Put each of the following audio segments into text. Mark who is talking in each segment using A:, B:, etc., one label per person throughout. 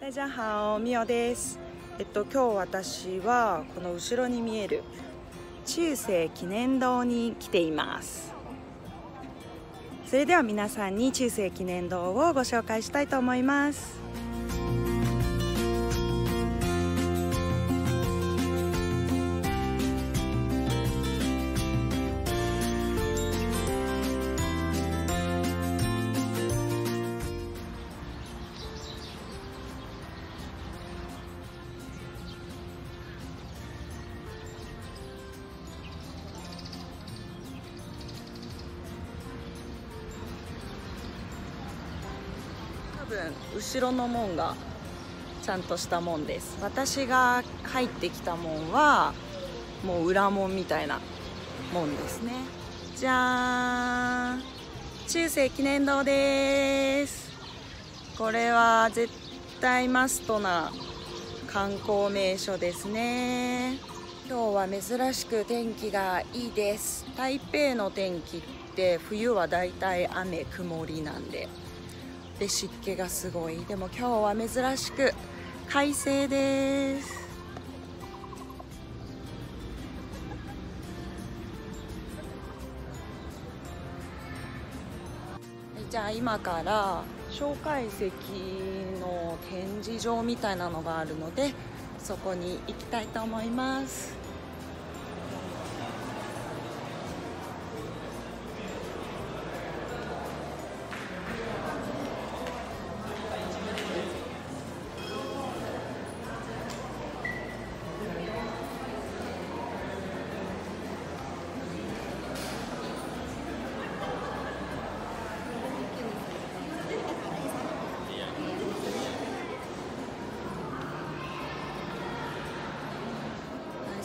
A: 大家好、みおです。えっと今日私はこの後ろに見える中世記念堂に来ています。それでは皆さんに中世記念堂をご紹介したいと思います。分後ろの門がちゃんとした門です。私が入ってきた門はもう裏門みたいな門ですね。じゃーん。中世記念堂です。これは絶対マストな観光名所ですね。今日は珍しく天気がいいです。台北の天気って冬はだいたい雨曇りなんで。で湿気がすごい。でも今日は珍しく快晴です。じゃあ今から蒋介石の展示場みたいなのがあるのでそこに行きたいと思います。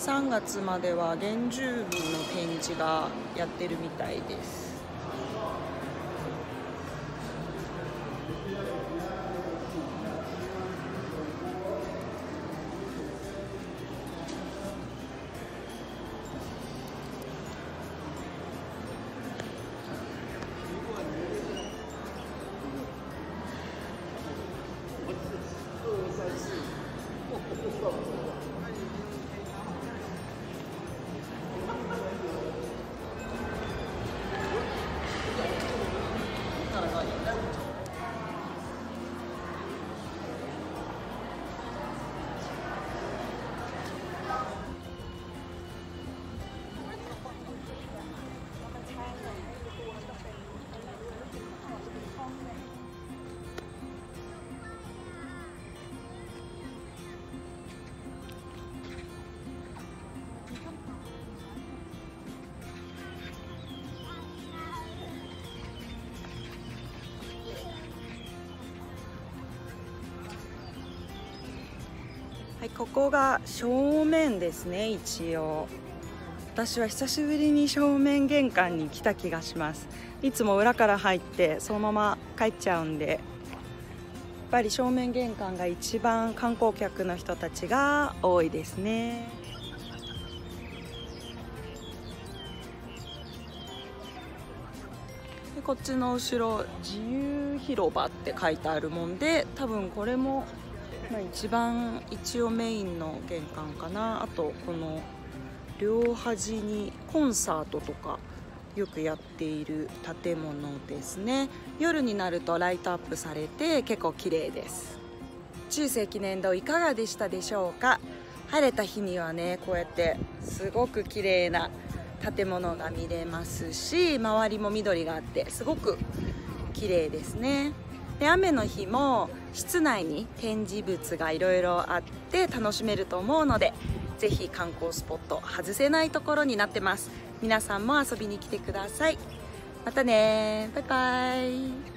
A: 3月までは原住民の展示がやってるみたいです。はい、ここが正面ですね一応。私は久しぶりに正面玄関に来た気がします。いつも裏から入ってそのまま帰っちゃうんで。やっぱり正面玄関が一番観光客の人たちが多いですね。でこっちの後ろ自由広場って書いてあるもんで多分これも一番一応メインの玄関かな。あとこの両端にコンサートとかよくやっている建物ですね。夜になるとライトアップされて結構綺麗です。中世記念堂いかがでしたでしょうか？晴れた日にはねこうやってすごく綺麗な建物が見れますし周りも緑があってすごく綺麗ですね。で雨の日も室内に展示物がいろいろあって楽しめると思うのでぜひ観光スポット外せないところになってます。皆さんも遊びに来てください。またねバイバイ。